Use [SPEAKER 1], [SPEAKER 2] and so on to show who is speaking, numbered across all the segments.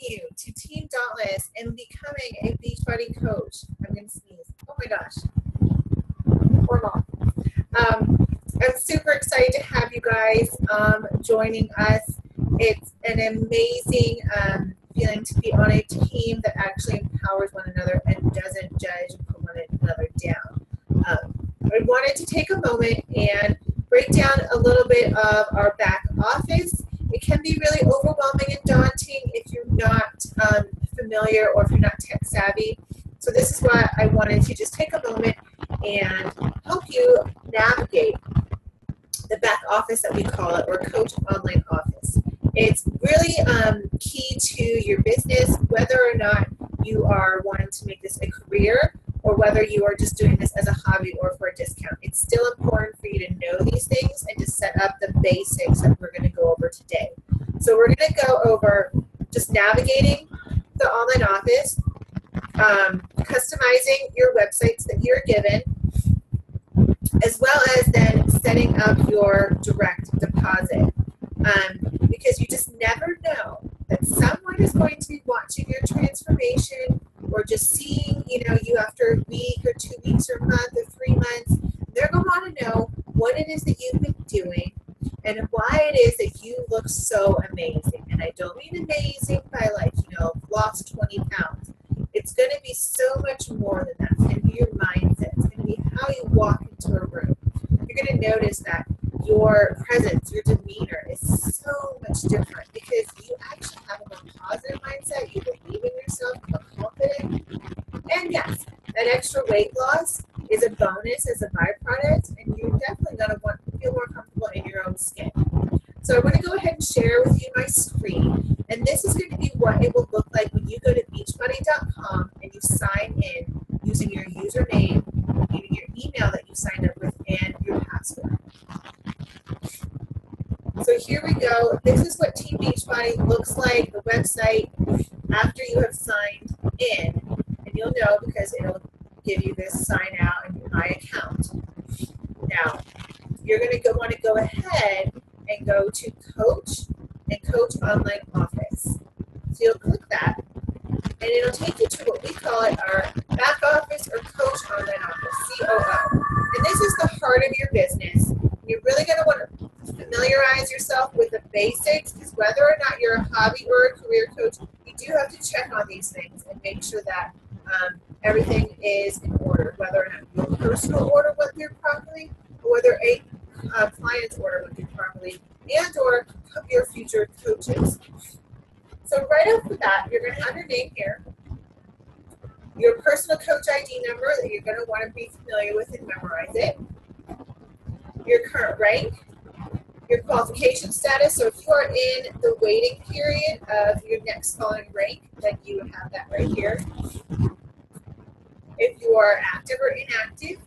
[SPEAKER 1] you to Team Dauntless and becoming a Beachbody coach. I'm going to sneeze. Oh my gosh. Or not. Um, I'm super excited to have you guys um, joining us. It's an amazing um, feeling to be on a team that actually empowers one another and doesn't judge and put one another down. Um, I wanted to take a moment and break down a little bit of our back office. It can be really overwhelming and daunting if you're not um, familiar or if you're not tech savvy. So this is why I wanted to just take a moment and help you navigate the back office that we call it, or Coach Online Office. It's really um, key to your business, whether or not you are wanting to make this a career or whether you are just doing this as a hobby or for a discount. It's still important for you to know these things and to set up the basics that we're going to go over today. So we're going to go over just navigating the online office, um, customizing your websites that you're given, as well as then setting up your direct deposit. Um, because you just never know that someone is going to be watching your transformation or just seeing, you know, you after a week or two weeks or a month or three months. They're going to want to know what it is that you've been doing and why it is that you look so amazing. And I don't mean amazing by like, you know, lost 20 pounds. It's going to be so much more than that. It's going to be your mindset. It's going to be how you walk into a room. You're going to notice that your presence, your demeanor is so much different because you actually have a more positive mindset. You believe in yourself, you're confident. And yes, that extra weight loss is a bonus as a byproduct, and you're definitely going to want to feel more comfortable in your own skin. So I'm going to go ahead and share with you my screen, and this is going to be what it will look like when you go to beachbody.com and you sign in using your username, using your email that you signed up with, and your password. So here we go. This is what Team Beachbody looks like, the website, after you have signed in. And you'll know because it'll give you this sign out in my account. Now, you're going to go, want to go ahead and go to Coach and Coach Online Office. So you'll click that, and it'll take you to what we call it our back office or Coach Online Office, COO. And this is the heart of your business. You're really going to want to familiarize yourself with the basics because whether or not you're a hobby or a career coach, you do have to check on these things and make sure that um, everything is in order, whether or not your personal order went through properly or whether a uh, client's order went through properly and or your future coaches. So right off the bat, you're going to have your name here, your personal coach ID number that you're going to want to be familiar with and memorize it, your current rank, your qualification status. So if you are in the waiting period of your next following rank, then you would have that right here. If you are active or inactive,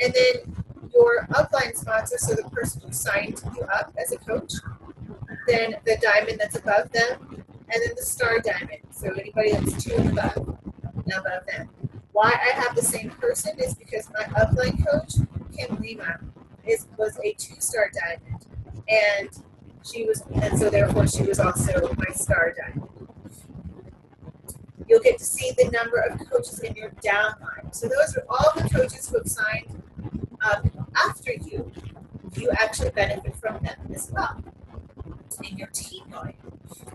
[SPEAKER 1] and then your upline sponsor, so the person who signed you up as a coach, then the diamond that's above them, and then the star diamond. So anybody that's two above, above them. Why I have the same person is because my upline coach, Kim Lima, is was a two-star diamond, and she was, and so therefore she was also my star diamond. You'll get to see the number of coaches in your downline. So those are all the coaches who have signed up after you. You actually benefit from them as well in your team line.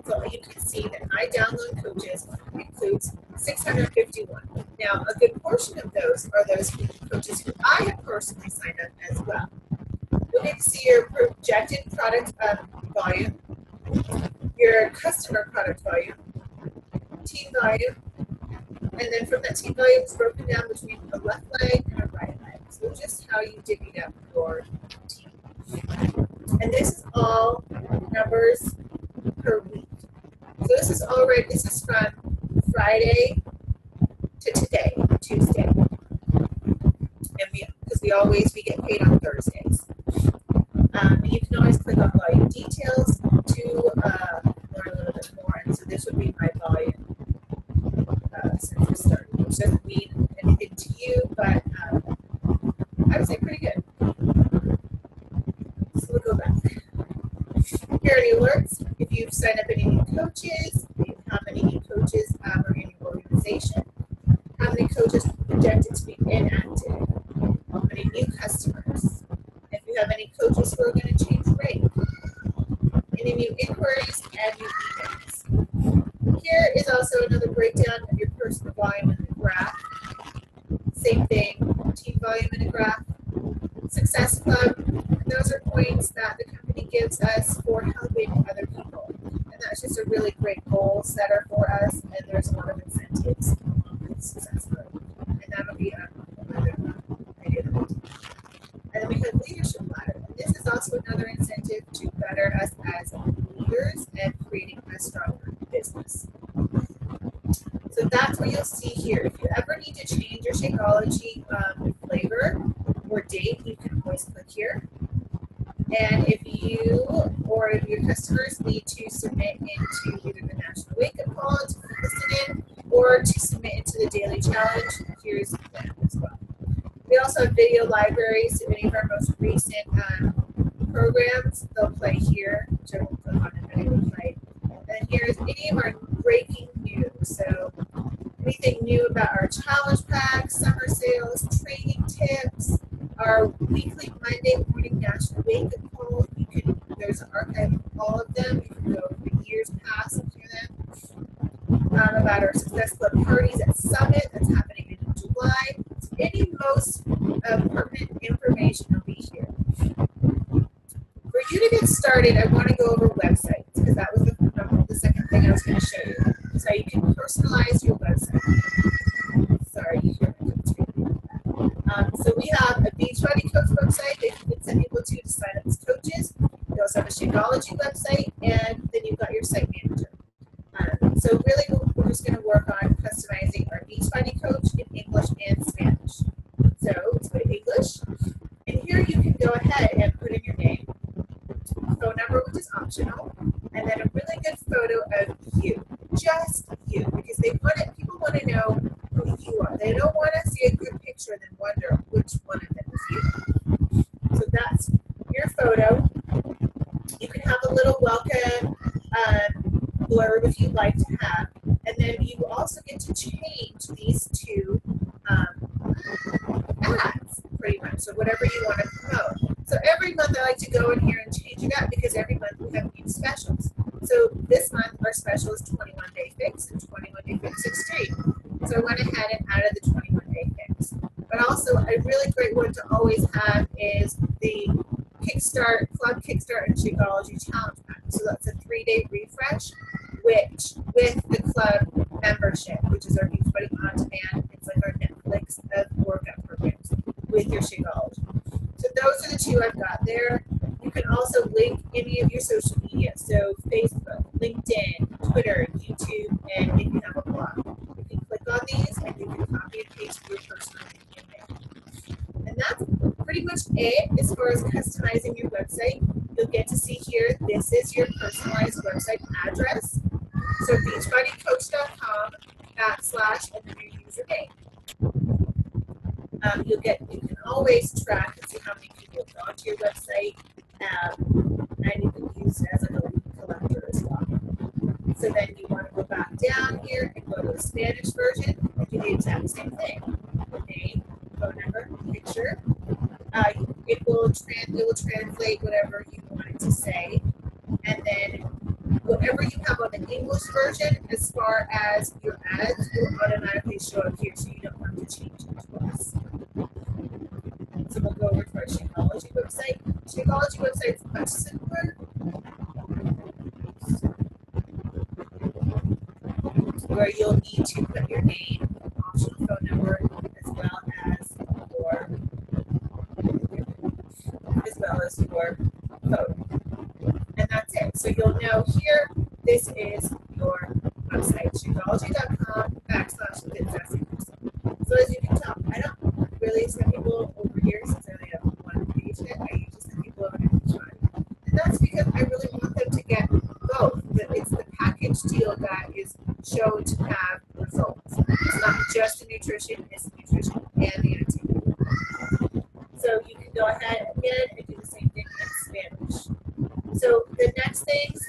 [SPEAKER 1] So you can see that my downline coaches includes 651. Now, a good portion of those are those coaches who I have personally signed up as well. See your projected product um, volume, your customer product volume, team volume, and then from that team volume, it's broken down between a left leg and a right leg. So just how you divvy up your team. And this is all numbers per week. So this is already, this is from Friday to today, Tuesday. And we, because we always, we get paid on Thursdays. Um, you can always click on volume details to uh, learn a little bit more. And so this would be my volume uh, since we started, which doesn't mean anything to you, but um, I would say pretty good. So the alerts. If you've signed up any new coaches, how many new coaches um, are in your organization, how many coaches projected to be inactive, how many new customers, if you have any coaches who are going to change rate, any new inquiries, and new emails. Here is also another breakdown of your personal volume in the graph. Same thing, team volume in a graph. Success Club, those are points that the company gives us for helping other people. And that's just a really great goal setter for us, and there's a lot of incentives And that'll be another video. And then we have Leadership Ladder. And this is also another incentive to better us as leaders and creating a stronger business. So that's what you'll see here. If you ever need to change your Shakeology um, flavor or date, you can always click here. And if you or your customers need to submit into either the National Wake Up Call to listen in or to submit into the Daily Challenge, here's that as well. We also have video libraries, so any of our most recent um, programs, they'll play here, which I will click on will play. And here's any of our breaking news. So anything new about our challenge packs, summer sales, training tips, our weekly Monday morning national wake up call. You can there's an archive of all of them. You can go for years past and hear them. Um, about our Success Club parties at Summit that's happening in July. So any most uh, pertinent information will be here. For you to get started, I want to go over websites because that was the, the second thing I was going to show you. So you can personalize your website. Sorry, you hear um, so we have a Beachbody Coach website that you can send people to sign up as coaches. You also have a Shakeology website, and then you've got your site manager. Um, so really, we're just going to work on customizing our Beachbody Coach in English and Spanish. So let's go to English, and here you can go ahead and put in your name, phone number, which is optional, and then a really good photo of you, just you, because they want it. People want to know who you are. They don't want to see a good picture and then wonder which one of them is you. So that's your photo. You can have a little welcome um, blurb if you'd like to have, and then you also get to change these two um, ads pretty much. So whatever you want to promote. So every month I like to go in here and change it up because every month we have new specials. So this month our special is 21 Day Fix and 21 Day Fix Extreme. So I went ahead and added the 21 Day Fix. But also a really great one to always have is the Kickstart Club Kickstart and Shakeology Challenge Pack. So that's a three-day refresh, which with the club membership, which is our Beachbody on demand. It's like our Netflix of workout programs with your Shakeology. So those are the two I've got there. You can also link any of your social media, so Facebook, LinkedIn, Twitter, YouTube, and if you have a blog. You can click on these and you can copy and paste your personal there. And that's pretty much it as far as customizing your website. You'll get to see here, this is your personalized website address. So beachbodycoach.com backslash and then your username. Um, you'll get you can always track and see how many people have gone to your website, um, and you can use it as a collector as well. So then you want to go back down here and go to the Spanish version and do the exact same thing. Name, phone number, picture. Uh, it will it will translate whatever you want it to say, and then whatever you have on the English version, as far as your ads, will automatically show up here, so you don't have to change it twice. So we'll go over to our Shakeology website. Shakeology website is much simpler. Where you'll need to put your name, optional phone number, as well as your as well as your code. And that's it. So you'll know here, this is your website, shakeology.com backslash So as you can tell, I don't really send people over here since I only have one page. I usually send people over to each one. And that's because I really want them to get both. It's the package deal that is shown to have results. It's not just the nutrition, it's the nutrition and the activity. So you can go ahead again and do the same thing in Spanish. So the next things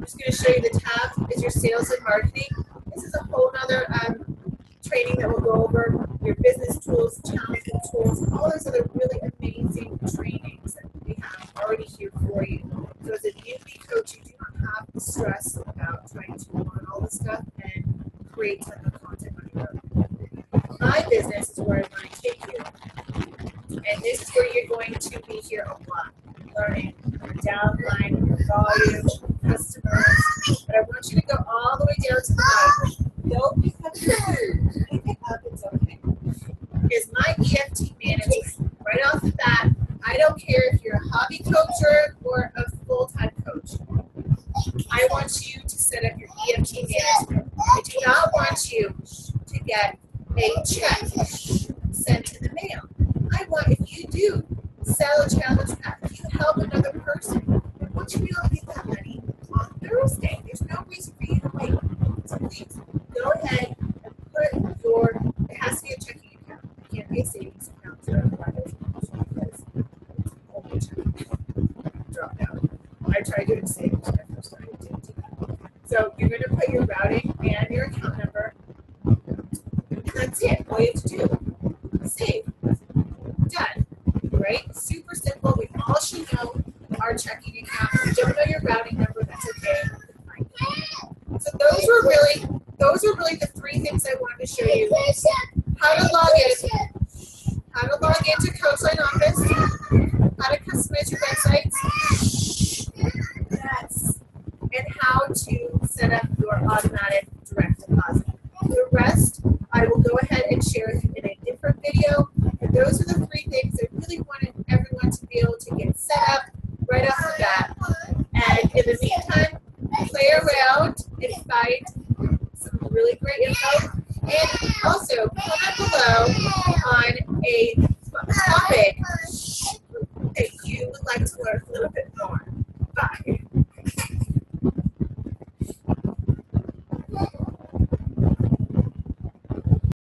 [SPEAKER 1] just going to show you the tab is your sales and marketing. This is a whole other um, training that will go over your business tools, challenging tools, all those other really amazing trainings that we have already here for you. So as a newbie coach, you do not have the stress about trying to learn all this stuff and create tons of content on your own. My business is where I want to take you. And this is where you're going to be here a lot, learning downline, volume, customers. But I want you to go all the way down to the bottom. Don't pick up your pick it up, it's okay. Is my EFT management right off the bat. I don't care if you're a hobby coach or, a full-time coach. I want you to set up your EFT management. I do not want you to get a check sent in the mail. I want if you do sell a challenge pack, you help another person, I want you to get that money on Thursday. There's no reason for you to wait. So please go ahead and put your it has to be a checking account. It can't be a savings account. So otherwise because only checking dropped out. I tried doing savings when I first started that. So you're going to put your routing and your account number. And that's it. All you have to do. Save. Done. Right? Super simple. We all should know our checking account. If don't know your routing number, that's okay. So those were really those are really the three things I wanted to show you. How to log in, how to log into Coachline Office, how to customize your websites, yes, and how to set up your automatic direct deposit. The rest I will go ahead and share with you in a different video. And those are the three things I really wanted everyone to be able to get set up right off the bat. And in the meantime, play around find some really great info. And also comment below on a topic